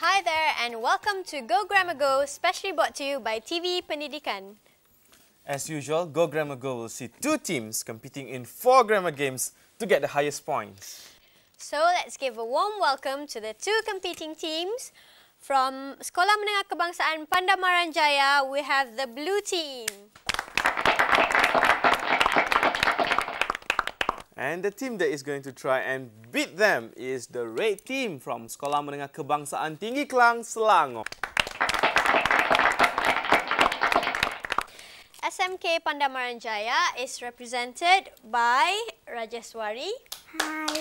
Hi there and welcome to Go Grammar Go, specially brought to you by TV Pendidikan. As usual, Go Grammar Go will see two teams competing in four grammar games to get the highest points. So let's give a warm welcome to the two competing teams. From Sekolah Menengah Kebangsaan Pandamaran Jaya, we have the blue team. And the team that is going to try and beat them is the red team from Sekolah Menengah Kebangsaan Tinggi Kelang, Selangor. SMK Pandamaran Jaya is represented by Rajeswari. Hi.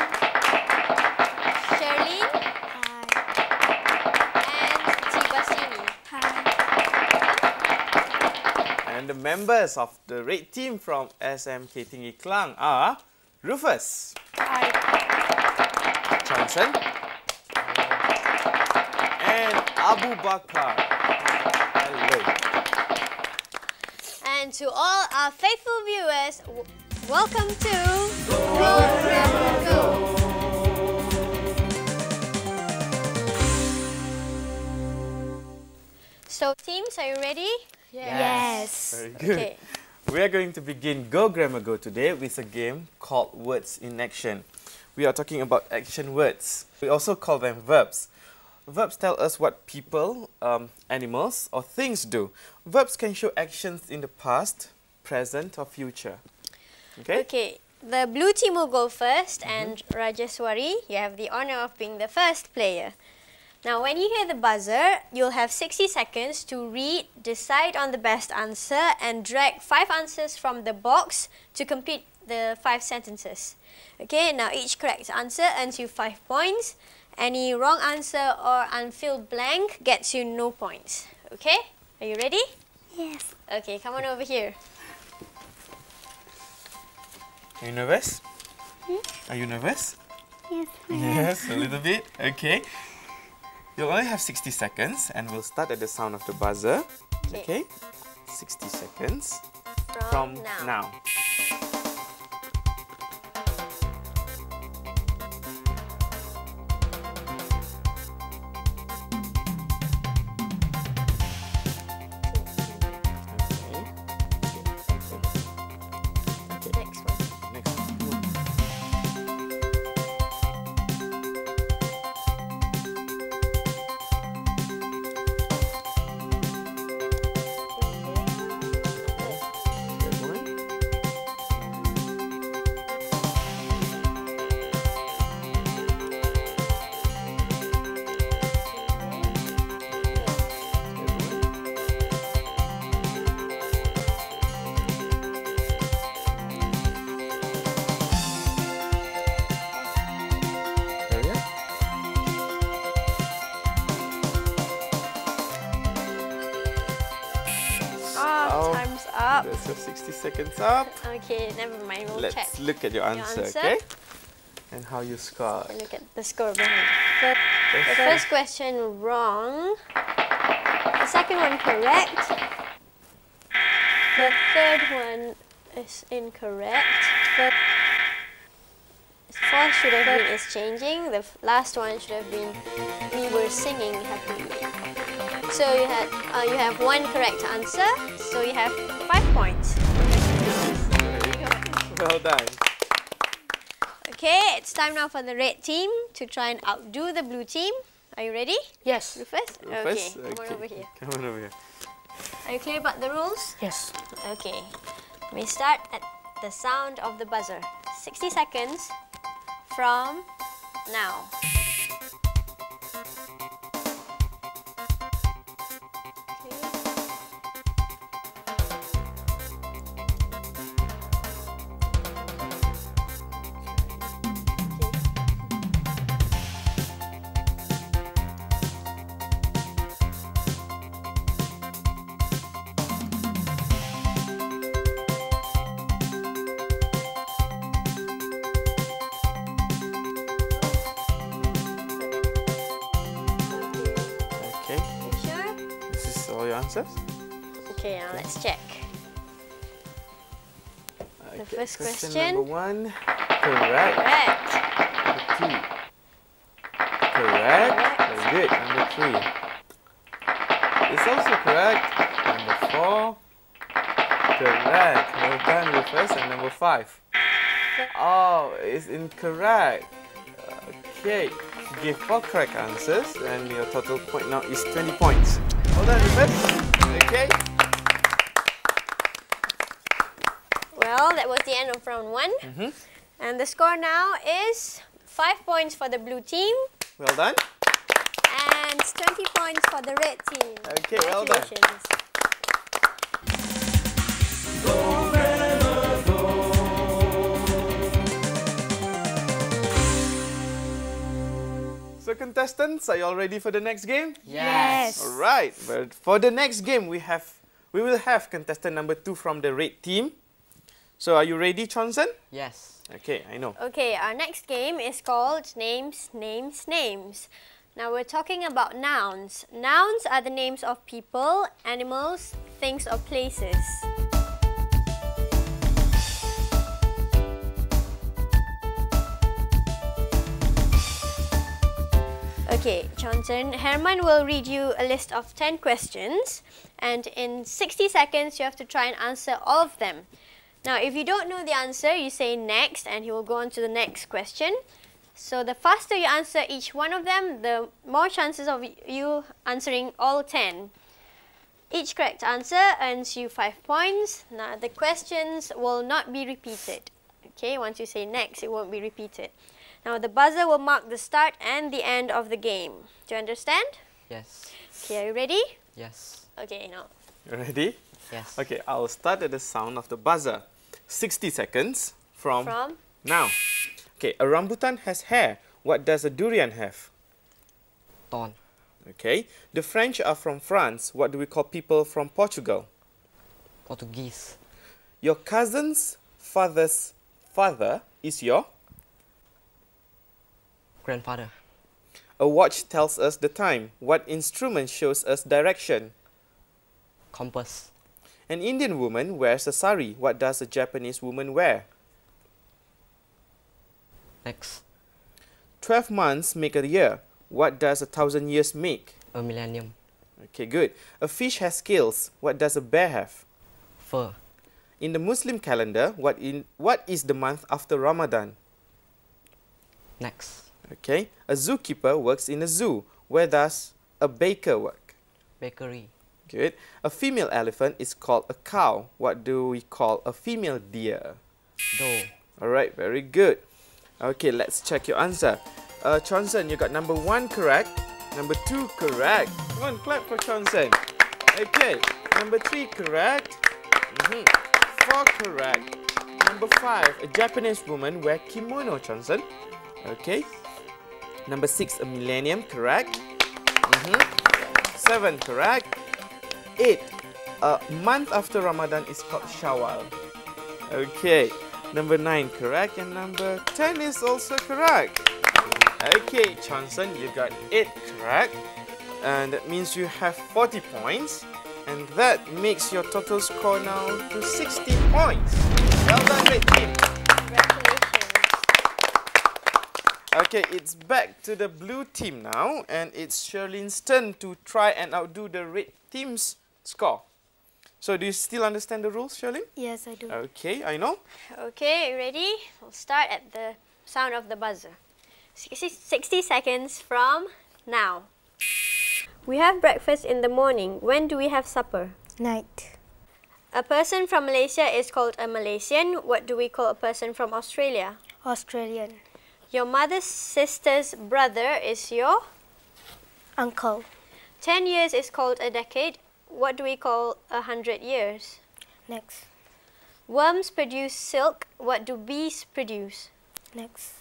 Sherlyn. Hi. And Tibasini. Hi. And the members of the red team from SMK Tinggi Kelang are Rufus, Hi. Johnson, and Abu Bakar. Hello. And to all our faithful viewers, welcome to Go Grammar Go. So teams, are you ready? Yes. Very good. Okay. We are going to begin Go Grammar Go today with a game called Words in Action. We are talking about action words. We also call them verbs. Verbs tell us what people, um, animals, or things do. Verbs can show actions in the past, present, or future. Okay? Okay. The blue team will go 1st and Rajeswari, you have the honor of being the first player. Now, when you hear the buzzer, you'll have 60 seconds to read, decide on the best answer, and drag five answers from the box to complete the five sentences. Okay, now each correct answer earns you five points. Any wrong answer or unfilled blank gets you no points. Okay, are you ready? Yes. Okay, come on over here. Are you nervous? Hmm? Are you nervous? Yes. Yes, a little bit. Okay. You'll only have 60 seconds and we'll start at the sound of the buzzer. Okay. Okay? 60 seconds From, from now. now. Up. That's your 60 seconds up. Okay, never mind. We'll Let's check. look at your answer, answer. okay? And how you score. Look at the score behind. The, first question wrong. The second one correct. The third one is incorrect. The fourth should have been is changing. The last one should have been we were singing happily. So you had uh, you have one correct answer. So you have five points. Well done. Okay, it's time now for the red team to try and outdo the blue team. Are you ready? Yes. Rufus? Rufus, Okay, come on over here. Come on over here. Are you clear about the rules? Yes. Okay. We start at the sound of the buzzer. 60 seconds from now. Now let's check. Okay. first question. question. Number one. Correct. Correct. Number two. Correct. Correct. Very good. Number three. It's also correct. Number four. Correct. Well done, Rufus. And number five. Oh, it's incorrect. Okay. You gave four correct answers, and your total point now is 20 points. Well done, Rufus. Okay. Well, that was the end of round one. Mhm. And the score now is 5 points for the blue team Well done. and 20 points for the red team. Okay, well done. Congratulations. So contestants, are you all ready for the next game? Yes. All right. But for the next game, we have we will have contestant number two from the red team. So are you ready, Johnson? Yes. Okay, I know. Okay, our next game is called Names, Names, Names. Now we're talking about nouns. Nouns are the names of people, animals, things, or places. Okay, Johnson, Herman will read you a list of 10 questions, and in 60 seconds, you have to try and answer all of them. Now, if you don't know the answer, you say next, and he will go on to the next question. So, the faster you answer each one of them, the more chances of you answering all 10. Each correct answer earns you 5 points. Now, the questions will not be repeated. Okay, once you say next, it won't be repeated. Now, the buzzer will mark the start and the end of the game. Do you understand? Yes. Okay, are you ready? Yes. Okay, now. You ready? Yes. Okay, I'll start at the sound of the buzzer. 60 seconds from, From? now. Okay, a rambutan has hair. What does a durian have? Ton. Okay, the French are from France. What do we call people from Portugal? Portuguese. Your cousin's father's father is your? Grandfather. A watch tells us the time. What instrument shows us direction? Compass. An Indian woman wears a sari. What does a Japanese woman wear? Next. 12 months make a year. What does a thousand years make? A millennium. Okay, good. A fish has scales. What does a bear have? Fur. In the Muslim calendar, what in what is the month after Ramadan? Next. Okay. A zookeeper works in a zoo. Where does a baker work? Bakery. Good. A female elephant is called a cow. What do we call a female deer? Doe. Alright, very good. Okay, let's check your answer. Uh, Johnson, you got number one correct. Number two correct. Come on, clap for Johnson. Okay, number three correct. Mhm. Four correct. Number five, a Japanese woman wear kimono, Johnson. Okay. Number six, a millennium, correct. Mhm. Seven correct. Eight, a month after Ramadan is called Shawwal. Okay, number 9 correct and number 10 is also correct. Okay, Johnson, you got 8 correct. And that means you have 40 points. And that makes your total score now to 60 points. Well done, red team. Congratulations. Okay, it's back to the blue team now. And it's Sherlin's turn to try and outdo the red team's score. So do you still understand the rules, Sherlin? Yes, I do. Okay, I know. Okay, ready? We'll start at the sound of the buzzer. 60, 60 seconds from now. We have breakfast in the morning. When do we have supper? Night. A person from Malaysia is called a Malaysian. What do we call a person from Australia? Australian. Your mother's sister's brother is your? Uncle. 10 years is called a decade. What do we call a hundred years? Next. Worms produce silk. What do bees produce? Next.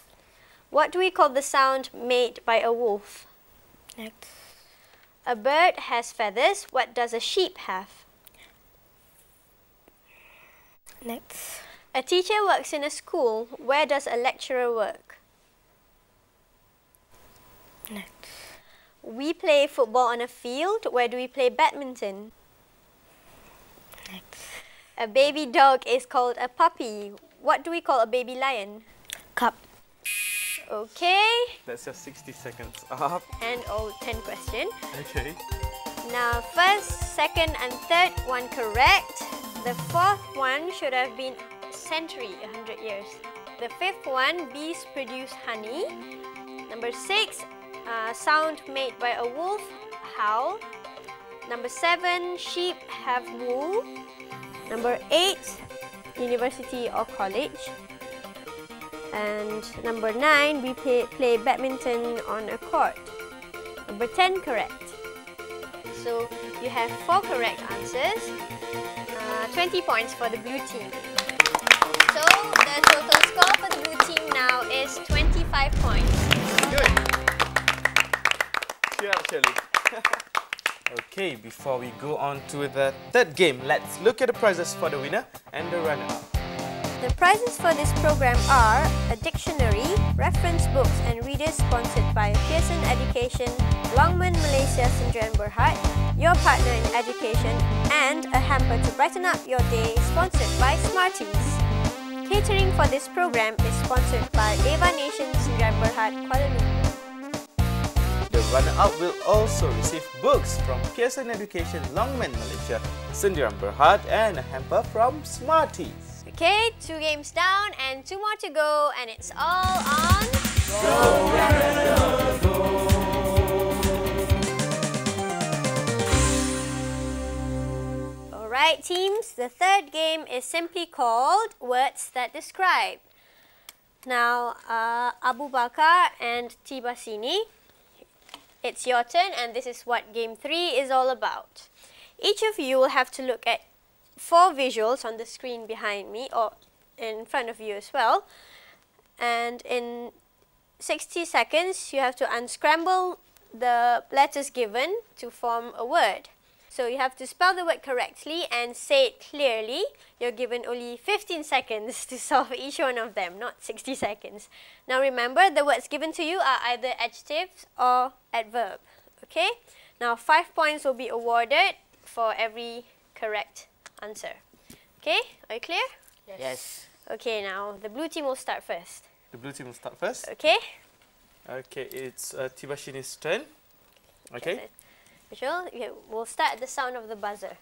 What do we call the sound made by a wolf? Next. A bird has feathers. What does a sheep have? Next. A teacher works in a school. Where does a lecturer work? Next. We play football on a field. Where do we play badminton? Next. A baby dog is called a puppy. What do we call a baby lion? Cup. Okay. That's your 60 seconds up. And all 10 question. Okay. Now, first, second, and third one correct. The fourth one should have been century, 100 years. The fifth one, bees produce honey. Number six, uh, sound made by a wolf, howl. Number seven, sheep have wool. Number eight, university or college. And number nine, we play, play badminton on a court. Number 10, correct. So you have four correct answers. Uh, 20 points for the blue team. So the total score for the blue team now is 25 points. Good. Cheer up, Shirley. okay, before we go on to the third game, let's look at the prizes for the winner and the runner-up. The prizes for this program are a dictionary, reference books and readers sponsored by Pearson Education, Longman Malaysia Sdn Berhad, your partner in education, and a hamper to brighten up your day sponsored by Smarties. Catering for this program is sponsored by Ava Nation Sdn Berhad, Kuala Lumpur. Runner-up will also receive books from Pearson Education Longman Malaysia, Sendirian Berhad, and a hamper from Smarties. Okay, two games down and two more to go, and it's all on. Alright, teams, the third game is simply called Words That Describe. Now, uh, Abu Bakar and Tibasini, it's your turn, and this is what game three is all about. Each of you will have to look at four visuals on the screen behind me or in front of you as well. And in 60 seconds, you have to unscramble the letters given to form a word. So you have to spell the word correctly and say it clearly. You're given only 15 seconds to solve each one of them, not 60 seconds. Now remember, the words given to you are either adjectives or adverb. Okay? Now 5 points will be awarded for every correct answer. Okay, are you clear? Yes. yes. Okay, now the blue team will start first. The blue team will start first. Okay? Okay, it's uh, Tibashini's turn. Okay. Visual, we'll start at the sound of the buzzer.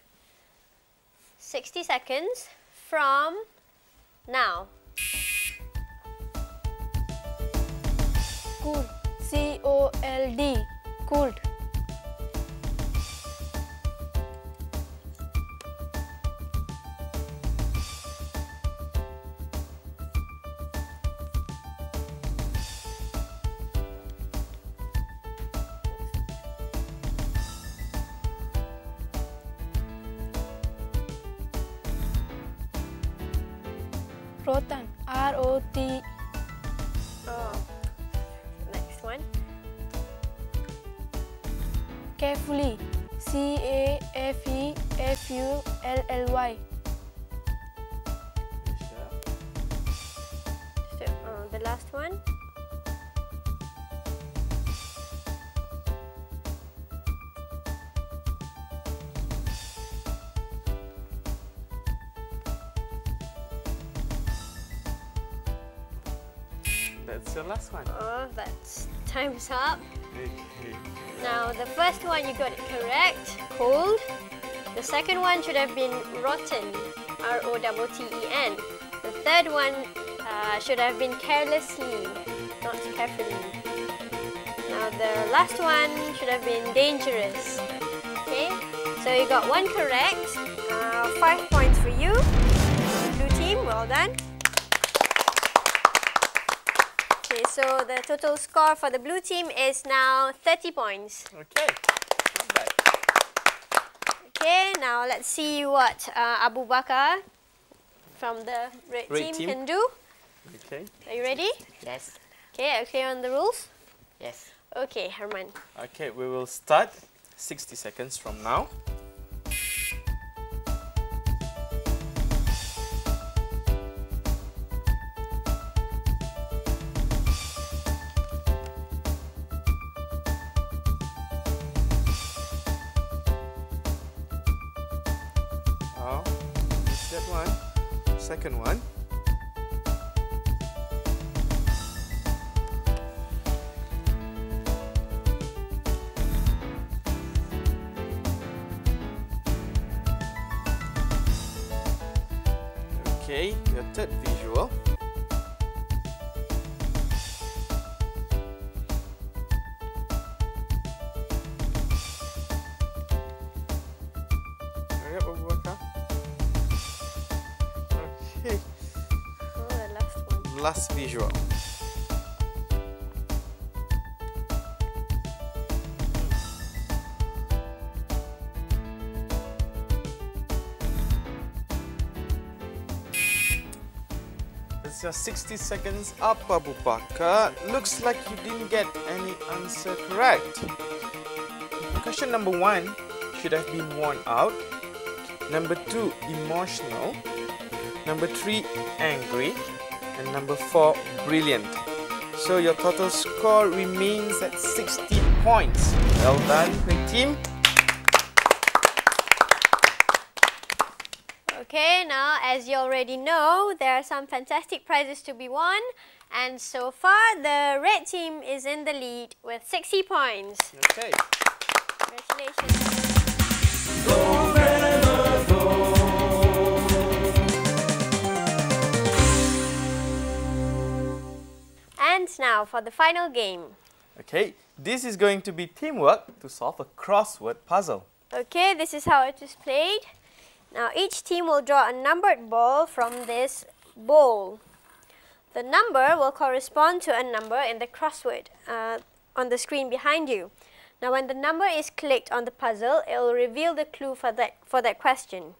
60 seconds from now. Cool. C O L D. Cold. Rotan. That's your last one. Oh, that's time's up. Okay. Now, the first one you got it correct, cold. The second one should have been rotten, R O T T E N. The third one uh, should have been carelessly, not carefully. Now, the last one should have been dangerous. Okay, so you got one correct. Uh, five points for you. Blue team, well done. Okay, so the total score for the blue team is now 30 points. Okay. Okay, now let's see what uh, Abu Bakar from the red, Red team, team. can do. Okay. Are you ready? Yes. Okay, are you clear on the rules? Yes. Okay, Herman. Okay, we will start 60 seconds from now. second one. Okay, your third It's your 60 seconds up, Abu. Looks like you didn't get any answer correct. Question number one should have been worn out. Number two, emotional. Number three, angry. And number four, brilliant. So your total score remains at 60 points. Well done, team. Okay, now as you already know, there are some fantastic prizes to be won. And so far, the red team is in the lead with 60 points. Okay. Congratulations. And now for the final game. Okay, this is going to be teamwork to solve a crossword puzzle. Okay, this is how it is played. Now each team will draw a numbered ball from this bowl. The number will correspond to a number in the crossword uh, on the screen behind you. Now when the number is clicked on the puzzle, it will reveal the clue for that, for that question.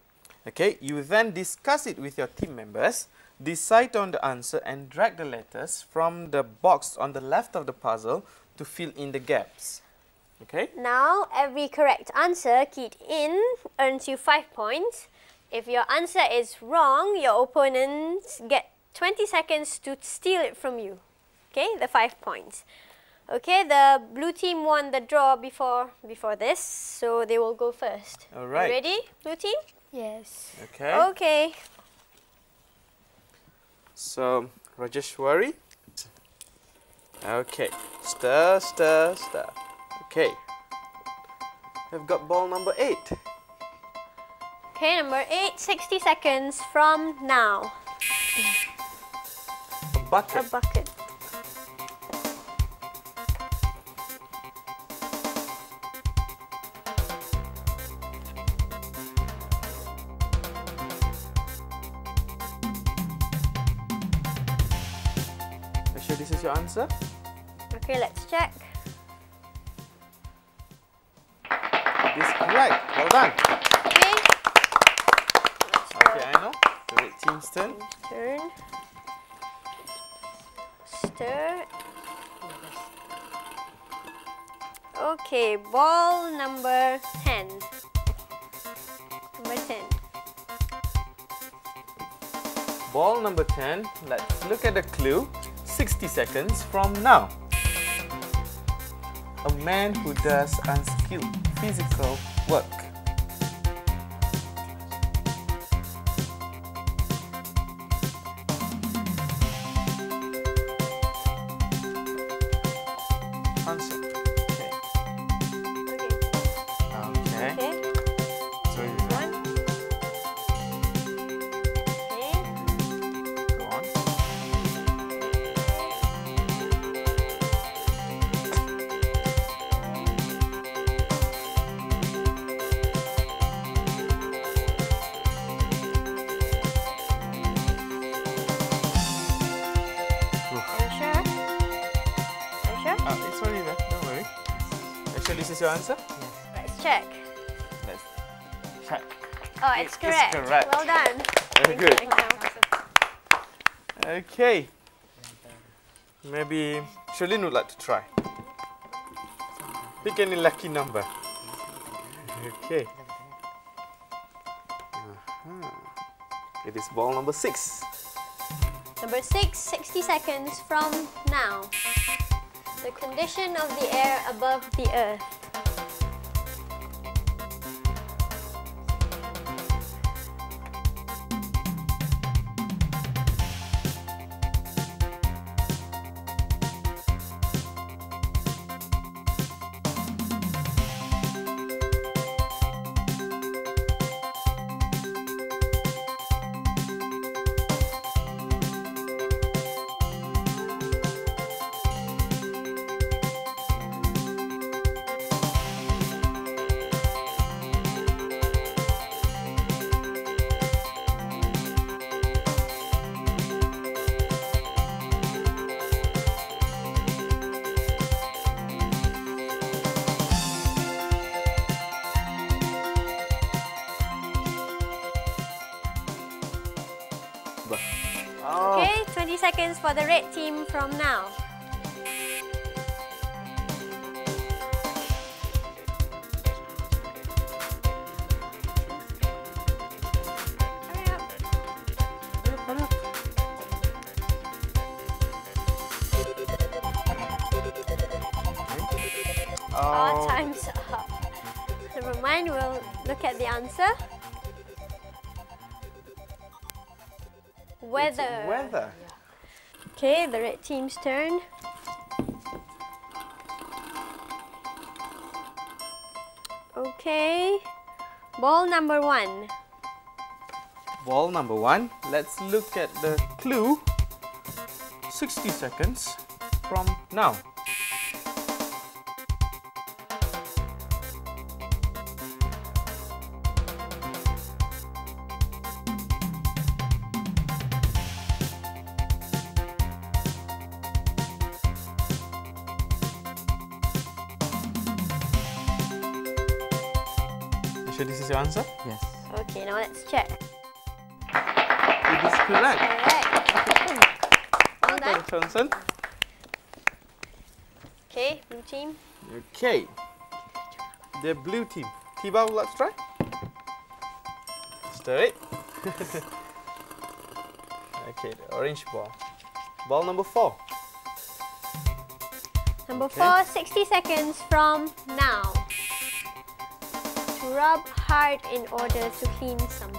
Okay, you then discuss it with your team members, decide on the answer and drag the letters from the box on the left of the puzzle to fill in the gaps. Okay? Now every correct answer keyed in earns you 5 points. If your answer is wrong, your opponents get 20 seconds to steal it from you. Okay, the 5 points. Okay, the blue team won the draw before before this, so they will go first. All right. You ready, blue team? Yes. Okay. Okay. So, Rajeshwari. Okay. Stir, stir, stir. Okay. We've got ball number eight. Okay, number 8, 60 seconds from now. A A bucket. Ball number 10. Let's look at the clue. 60 seconds from now. A man who does unskilled physical work. Check. Oh, it's is correct. correct. Well done. Very good. Now. Okay. Maybe Shalin would like to try. Pick any lucky number. Okay. Uh-huh. It is ball number six. Number six, 60 seconds from now. The condition of the air above the earth. Seconds for the red team from now. Okay, the red team's turn. Okay, ball number one. Ball number one. Let's look at the clue. 60 seconds from now. Yes. Okay, now let's check. It is correct. Correct. well done. Johnson. Okay, blue team. Okay. The blue team. Tiba, would like to try? Stir it. okay, the orange ball. Ball number four. Number Okay. four, 60 seconds from now. To rub hard in order to clean something.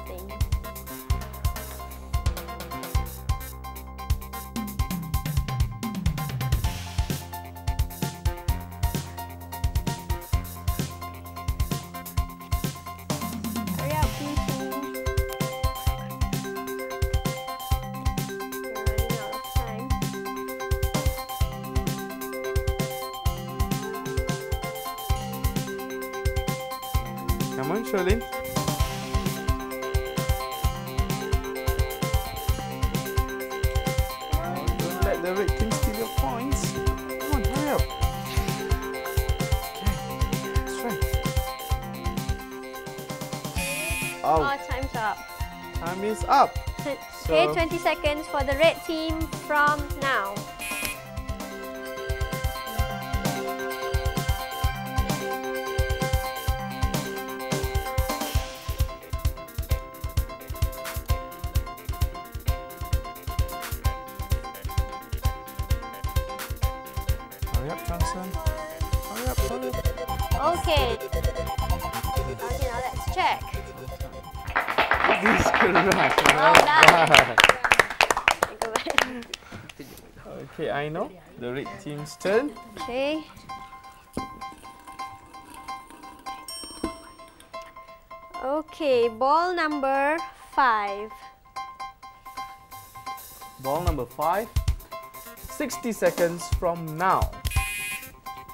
Oh, Oh, time's up. time is up. Okay, So- 20 seconds for the red team from now. I know. The red team's turn. Okay. Okay, ball number five. Ball number five. 60 seconds from now.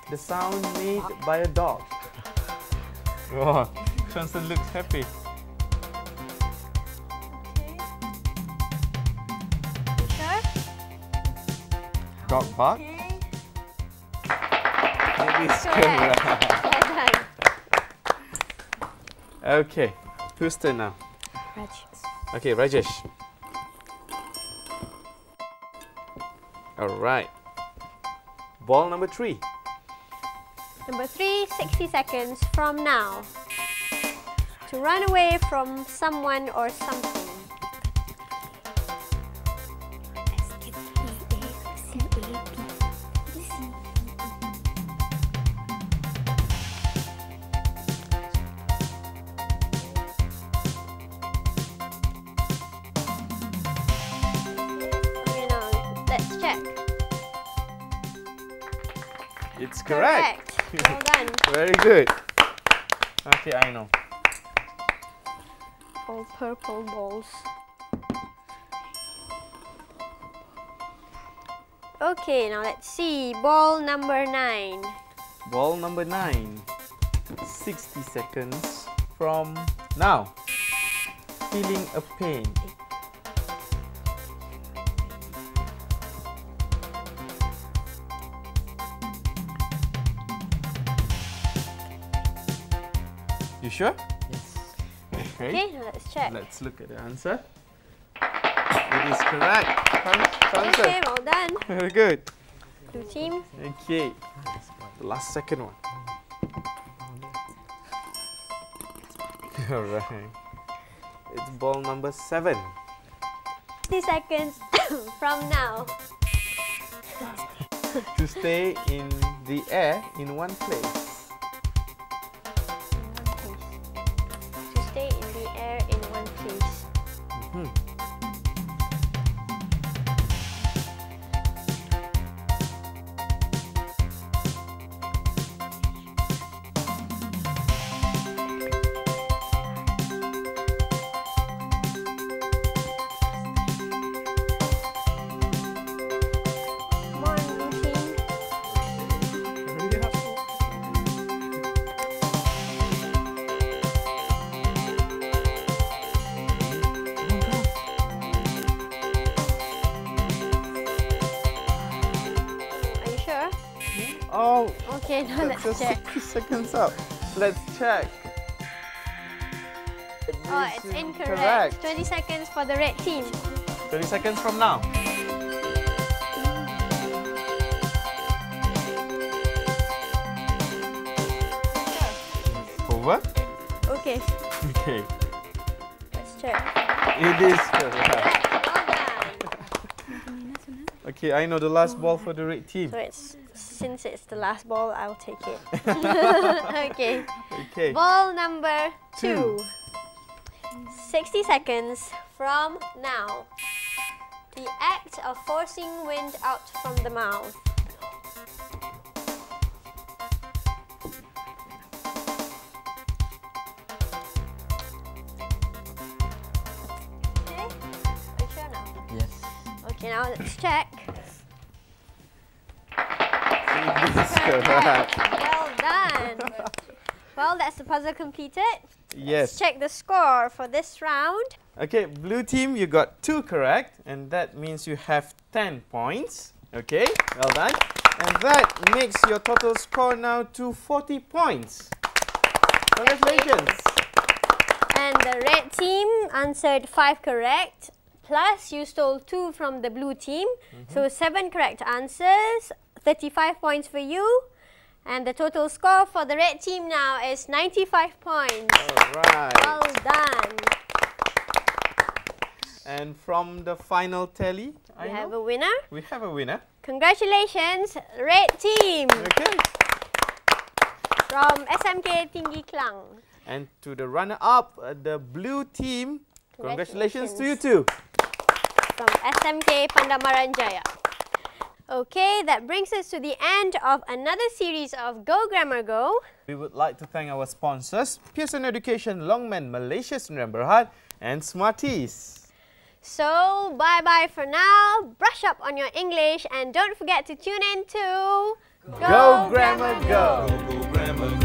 The sound made by a dog. Wow, Johnson looks happy. Dog bark. Okay. It is Correct. correct. Well. Okay, whose turn now? Raj. Okay, Rajesh. Alright. Ball number three. Number three, 60 seconds from now. To run away from someone or something. It's correct. Well done. Very good. Okay, I know. All purple balls. Okay, now let's see. Ball number nine. Ball number nine. 60 seconds from now. Feeling a pain. Sure? Yes. Okay. Okay, let's check. Let's look at the answer. It is correct. Correct answer. Okay, well done. Very good. Blue team. Okay. The last second one. Alright. It's ball number seven. 60 seconds from now. to stay in the air in one place. Now check. 60 seconds up. Let's check. Oh, This it's is incorrect. 20 seconds for the red team. 20 seconds from now. Over? Okay, Okay. let's check. It is correct. Well. Okay, I know the last ball for the red team. So it's since it's the last ball, I'll take it. okay. Okay. Ball number Two. two. 60 seconds from now. The act of forcing wind out from the mouth. Okay, are you sure now? Yes. Okay, now let's check. Well done. Well, that's the puzzle completed. Let's Yes. check the score for this round. Okay, blue team, you got two correct, and that means you have 10 points. Okay, well done. And that makes your total score now to 40 points. Congratulations. And the red team answered five correct. Plus, you stole two from the blue team. Mm-hmm. So, seven correct answers, 35 points for you. And the total score for the red team now is 95 points. All right. Well done. And from the final tally, I We have know, a winner. we have a winner. Congratulations, red team Okay. from SMK Tinggi Klang. And to the runner-up, uh, the blue team. Congratulations to you too. from SMK Pandamaran Jaya. Okay, that brings us to the end of another series of Go Grammar Go. We would like to thank our sponsors, Pearson Education, Longman, Malaysia Sdn Berhad, and Smarties. So, bye bye for now. Brush up on your English and don't forget to tune in to Go, Grammar, go! Go, grammar,